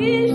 He